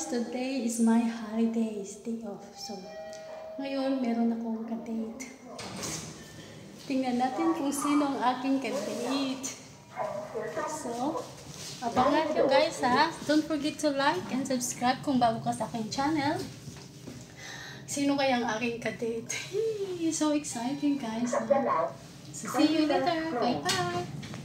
Guys! Today is my holidays, day off. So, ngayon meron akong ka-date. Tingnan natin kung sino ang aking ka-date. So, abangan nyo guys ha. Don't forget to like and subscribe kung bago ka sa aking channel. Sino kaya ang aking ka-date? So exciting guys. Ha? So, see you later. Bye-bye!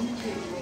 Incrível.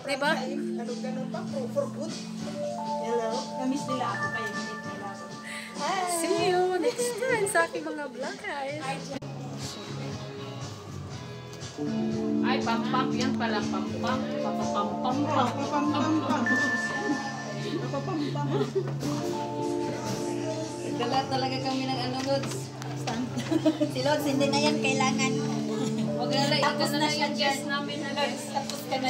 Diba? Ano ganun pa? For, for good. Hello. Namiss nila ako nila ako. See you next time sa aking mga vlog guys. Ay, pam-pam yan pala. Pam-pam. Pam-pam-pam-pam. Papampam-pam. Papampam. Dala talaga kami ng ano, Lods. si Lods, hindi na yan kailangan. Huwag na lang, Tapos na siya guys. Tapos ka na.